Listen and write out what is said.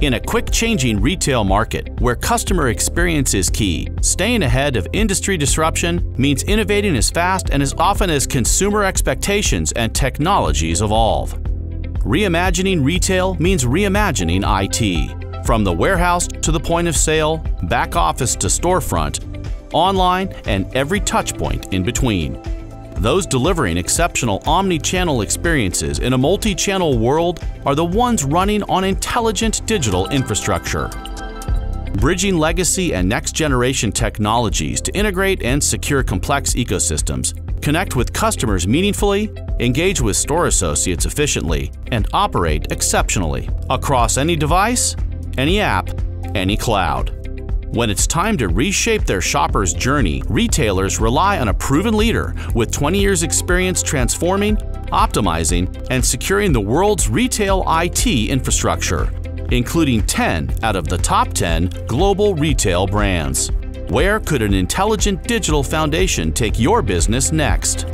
In a quick changing retail market where customer experience is key, staying ahead of industry disruption means innovating as fast and as often as consumer expectations and technologies evolve. Reimagining retail means reimagining IT. From the warehouse to the point of sale, back office to storefront, online, and every touchpoint in between. Those delivering exceptional omni-channel experiences in a multi-channel world are the ones running on intelligent digital infrastructure. Bridging legacy and next-generation technologies to integrate and secure complex ecosystems, connect with customers meaningfully, engage with store associates efficiently, and operate exceptionally across any device, any app, any cloud. When it's time to reshape their shopper's journey, retailers rely on a proven leader with 20 years experience transforming, optimizing, and securing the world's retail IT infrastructure, including 10 out of the top 10 global retail brands. Where could an intelligent digital foundation take your business next?